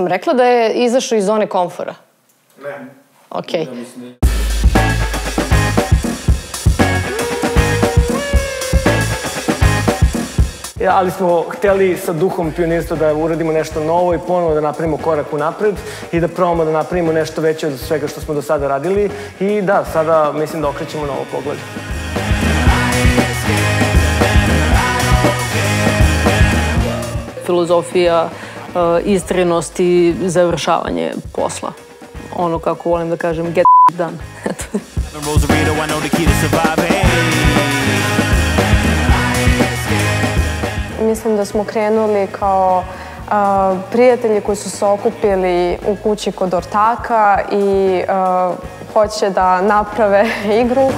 sam rekla da je izašao iz zone komfora? Ne. Okej. Ja mislim Ja, ali smo hteli sa duhom pionirstva da uradimo nešto novo i ponovo da napravimo korak u napred i da probamo da napravimo nešto veće od svega što smo do sada radili i da, sada mislim da okrećemo novo pogled. filozofija uh, iskrenost i završavanje posla. Ono kako volim da kažem, get done. Mislim da smo krenuli kao a, prijatelji koji su se okupili u kući kod ortaka i a, hoće da naprave igru.